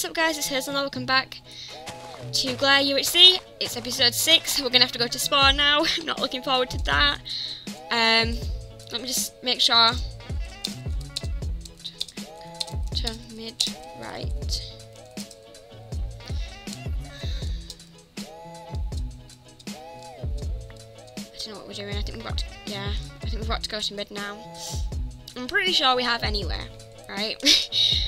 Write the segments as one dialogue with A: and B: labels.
A: what's up guys, it's Hazel and welcome back to Glare UHC. It's episode 6, we're going to have to go to spawn now, I'm not looking forward to that. Um, let me just make sure. To mid right. I don't know what we're doing, I think we've got to, yeah, I think we've got to go to mid now. I'm pretty sure we have anywhere, right?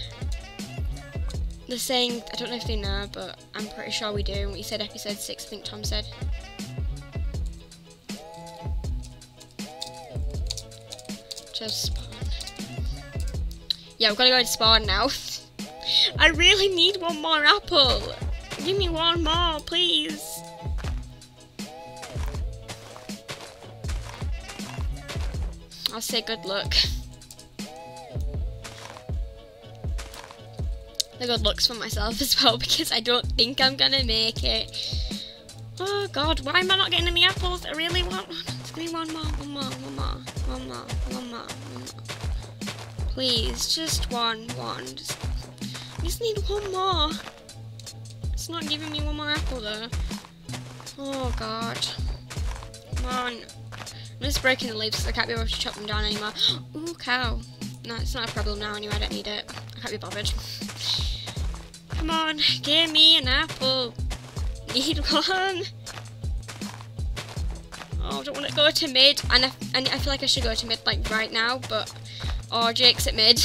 A: They're saying, I don't know if they know, but I'm pretty sure we do. And We said episode 6, I think Tom said. Just spawn. Yeah, we've got to go to spawn now. I really need one more apple. Give me one more, please. I'll say good luck. The good looks for myself as well because I don't think I'm gonna make it. Oh god, why am I not getting any apples? I really want one. Just give me one more, one more, one more, one more, one more, one more. Please, just one, one. Just, I just need one more. It's not giving me one more apple though. Oh god. Come on. I'm just breaking the leaves because I can't be able to chop them down anymore. Ooh, cow. No, it's not a problem now anyway, I don't need it. I can't be bothered. Come on, give me an apple. Need one. Oh, I don't want to go to mid. And I, and I feel like I should go to mid like right now, but... Oh, Jake's at mid.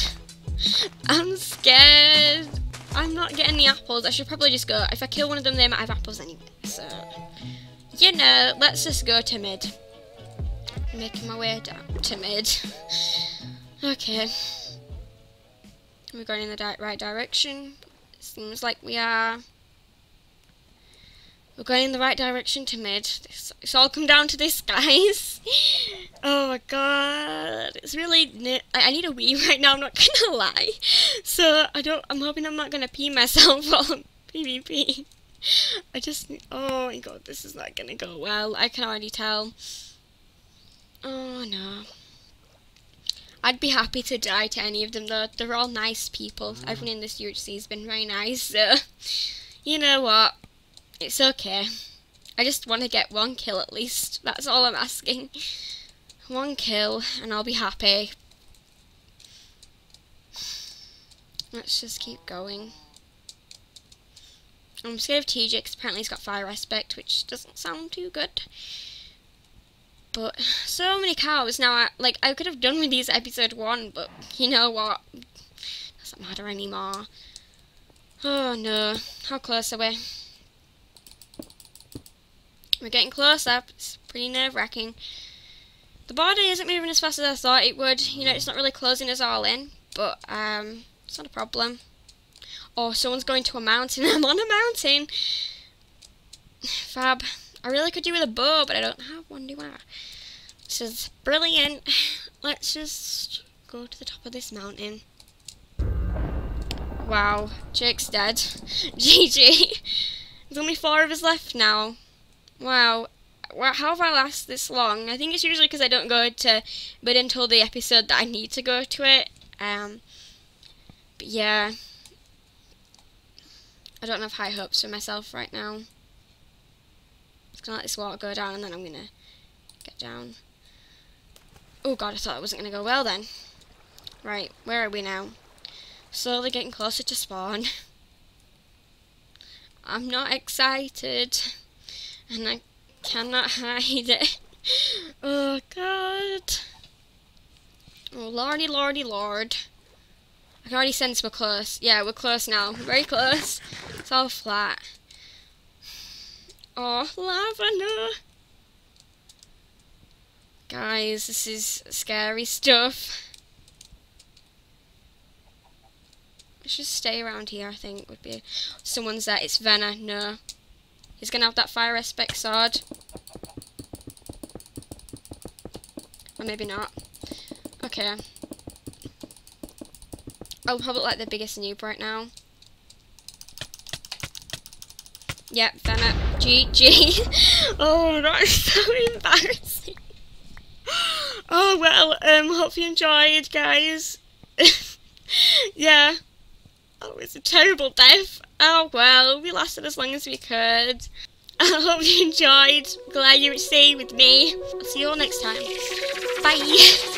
A: I'm scared. I'm not getting the apples. I should probably just go. If I kill one of them, they might have apples anyway. So, you know, let's just go to mid making my way down to mid. okay. We're going in the di right direction. Seems like we are. We're going in the right direction to mid. It's, it's all come down to this, guys. oh my god. It's really... I need a wee right now, I'm not gonna lie. So, I don't... I'm hoping I'm not gonna pee myself on PvP. I just... Oh my god, this is not gonna go well. I can already tell. Oh no. I'd be happy to die to any of them though. They're all nice people. Mm. Everyone in this UHC has been very nice, so you know what? It's okay. I just want to get one kill at least. That's all I'm asking. One kill and I'll be happy. Let's just keep going. I'm scared of TJ because apparently he's got fire aspect, which doesn't sound too good. But so many cows now. I, like I could have done with these episode one, but you know what? Doesn't matter anymore. Oh no! How close are we? We're getting close up. It's pretty nerve wracking. The border isn't moving as fast as I thought it would. You know, it's not really closing us all in, but um, it's not a problem. Oh, someone's going to a mountain. I'm on a mountain. Fab. I really could do with a bow, but I don't have one, do I? This is brilliant. Let's just go to the top of this mountain. Wow, Jake's dead. GG. There's only four of us left now. Wow. How have I lasted this long? I think it's usually because I don't go to but until the episode that I need to go to it. Um, but yeah. I don't have high hopes for myself right now. Just gonna let this water go down and then I'm gonna get down. Oh god, I thought it wasn't gonna go well then. Right, where are we now? Slowly getting closer to spawn. I'm not excited. And I cannot hide it. Oh god. Oh lordy lordy lord. I can already sense we're close. Yeah, we're close now. Very close. It's all flat. Oh, lava, no. Guys, this is scary stuff. Let's just stay around here, I think, would be... Someone's there. It's Vena. No. He's going to have that fire aspect sword. Or maybe not. Okay. I'll probably like the biggest noob right now. Yep, Vena. GG. oh, that's so embarrassing. oh, well, um, hope you enjoyed, guys. yeah. Oh, it was a terrible death. Oh well, we lasted as long as we could. I hope you enjoyed. Glad you stayed with me. I'll see you all next time. Bye.